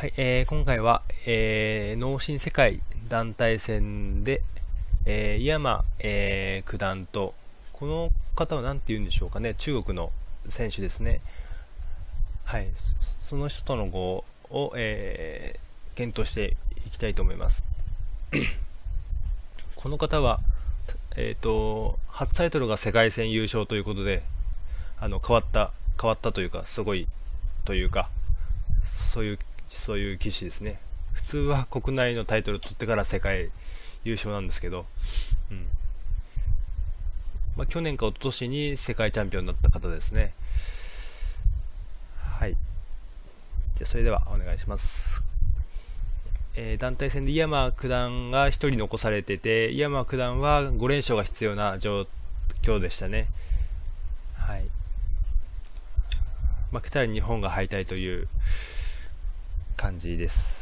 はい、えー今回は、えー、脳神世界団体戦で、えー、井山、えー九段と、この方は何て言うんでしょうかね、中国の選手ですね。はい、その人との碁を、えー検討していきたいと思います。この方は、えっ、と、初タイトルが世界戦優勝ということで、あの、変わった、変わったというか、すごいというか、そういう、そういう棋士ですね。普通は国内のタイトルを取ってから世界優勝なんですけど、うん。まあ、去年か一昨年に世界チャンピオンになった方ですね。はい。じゃそれではお願いします。えー団体戦で井山九段が1人残されてて、井山九段は5連勝が必要な状況でしたね。はい。負けたら日本が敗退という感じです。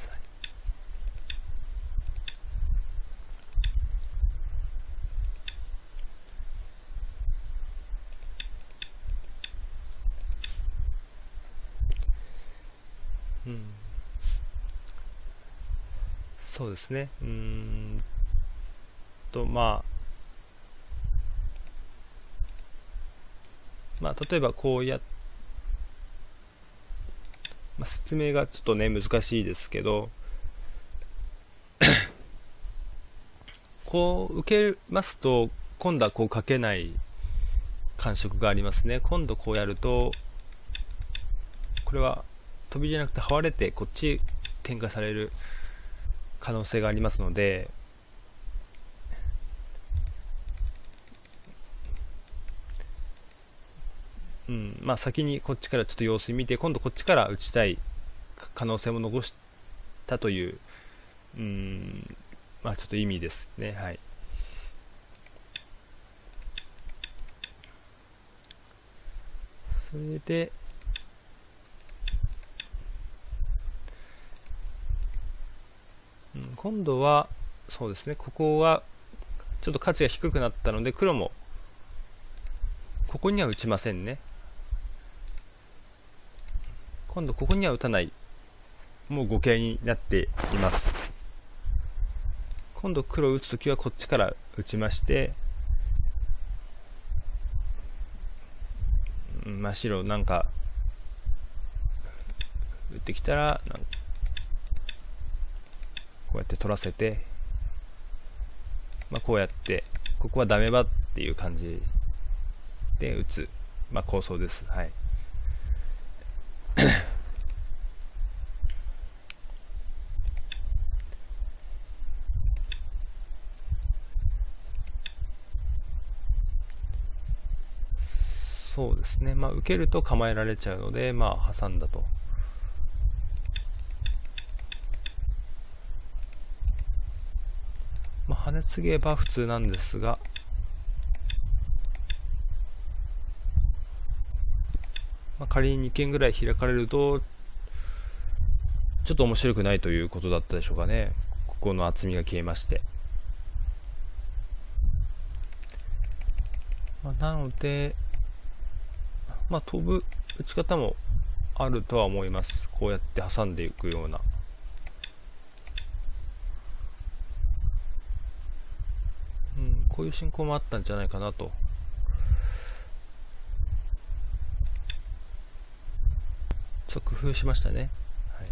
そうですね。うんと、まあ、まあ、例えばこうやって、まあ、説明がちょっとね、難しいですけど、こう受けますと、今度はこう書けない感触がありますね。今度こうやると、これは飛びじゃなくて這われてこっちへ展開される可能性がありますので、うん、まあ先にこっちからちょっと様子見て、今度こっちから打ちたい可能性も残したという、うん、まあちょっと意味ですね。はい。それで、うん今度は、そうですね、ここはちょっと価値が低くなったので、黒もここには打ちませんね。今度ここには打たない。もう5形になっています。今度黒を打つときはこっちから打ちまして、うんまあ白なんか打ってきたら、こうやって取らせて、まあ、こうやって、ここはダメばっていう感じで打つ、まあ、構想です。はい。そうですね。まあ、受けると構えられちゃうので、まあ、挟んだと。まあ、跳ねつげば普通なんですが、まあ、仮に2件ぐらい開かれると、ちょっと面白くないということだったでしょうかね。ここの厚みが消えまして。まあ、なので、まあ、飛ぶ打ち方もあるとは思います。こうやって挟んでいくような。うん、こういう進行もあったんじゃないかなと。ちょっと工夫しましたね。はい。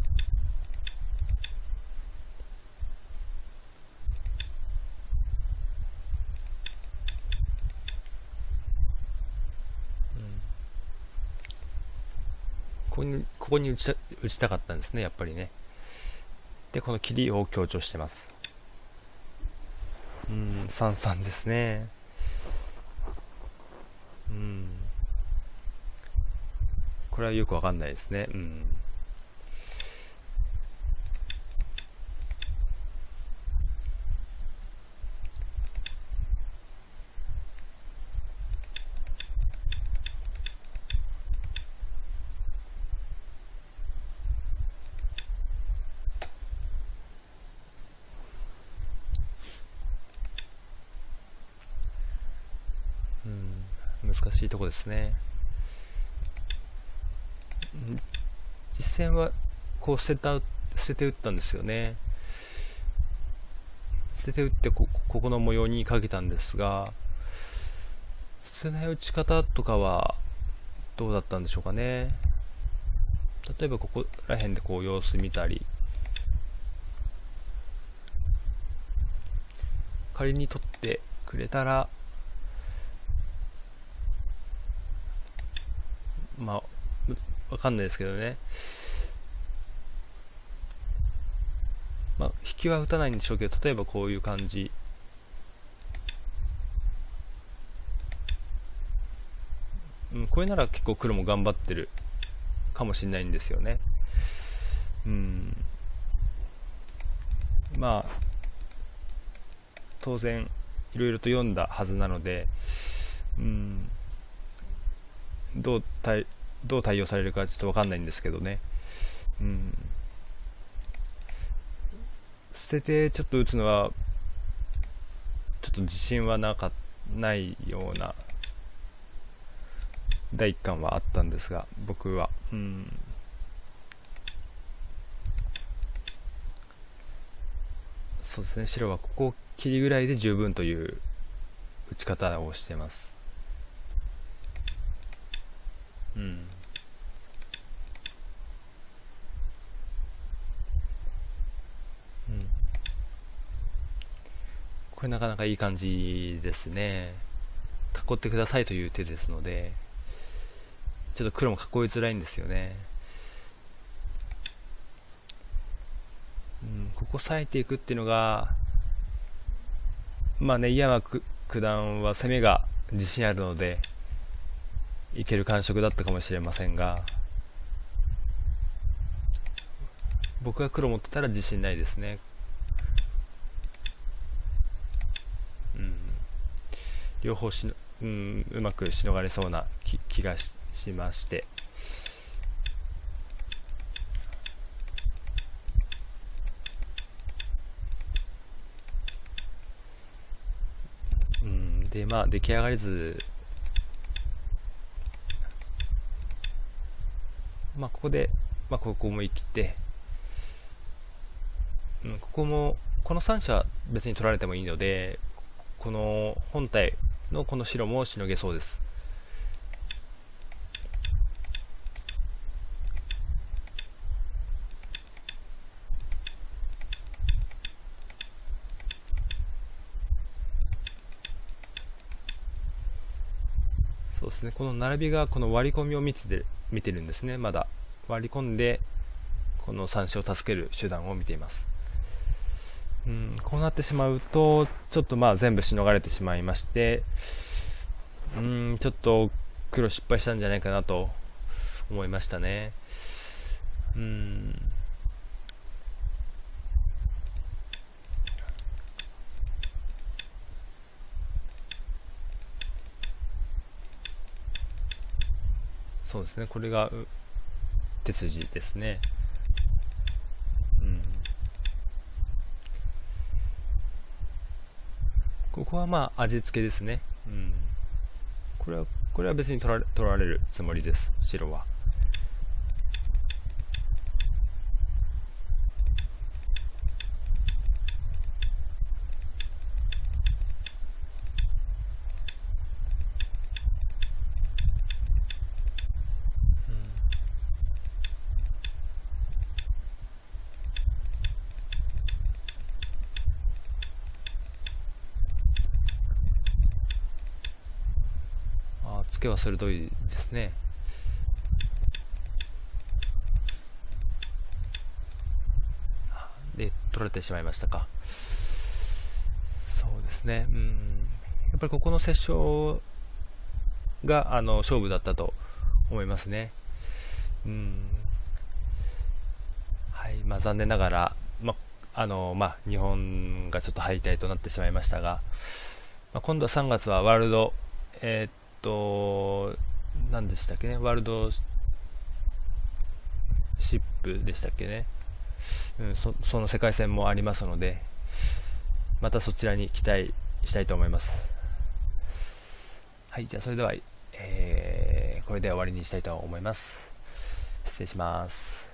ここに、ここに打ちた打ちたかったんですね、やっぱりね。で、この切りを強調してます。うん、三々ですね。うん。これはよくわかんないですね。うん。うん、難しいとこですね。実戦はこう捨てた捨てて打ったんですよね。捨てて打ってこここの模様にかけたんですが捨てない打ち方とかはどうだったんでしょうかね。例えばここら辺でこう様子見たり。仮に取ってくれたらまあわかんないですけどねまあ引きは打たないんでしょうけど例えばこういう感じうん、これなら結構黒も頑張ってるかもしれないんですよね。うん。まあ、当然、いろいろと読んだはずなので、うん、どう対どう対応されるかちょっとわかんないんですけどね。うん。捨ててちょっと打つのは、ちょっと自信はなかないような第一感はあったんですが僕は。うん。そうですね。白はここ切りぐらいで十分という打ち方をしてます。うん。これなかなかいい感じですね囲ってくださいという手ですのでちょっと黒も囲いづらいんですよね。うん、ここ咲いていくっていうのが、まあね、井山九段は攻めが自信あるので、いける感触だったかもしれませんが、僕が黒持ってたら自信ないですね。うん、両方しの、うん、うまくしのがれそうな気がししまして。うんでまあ出来上がり図。まあここで、まあ、ここも生きて、うん、ここもこの3者別に取られてもいいのでこの本体のこの白もしのげそうですそうですね、この並びがこの割り込みを見て見てるんですね、まだ。割り込んで、この三子を助ける手段を見ています。うん、こうなってしまうと、ちょっとまあ全部しのがれてしまいまして、うん、ちょっと黒失敗したんじゃないかなと思いましたね。うん。そうですねこれが手筋ですねうんここはまあ味付けですね。うん。これはこれは別に取られ取られるつもりです白は。つけは鋭いですね。で、取られてしまいましたか。そうですね。うん。やっぱりここの接触が、あの、勝負だったと思いますね。うん。はい。まあ、残念ながら、まあ、あの、まあ、日本がちょっと敗退となってしまいましたが、まあ、今度は3月はワールド、えー、っと、何でしたっけね、ワールドシップでしたっけね、うん、そその世界戦もありますので、またそちらに期待したいと思います。はい、じゃあそれでは、えー、これで終わりにしたいと思います。失礼します。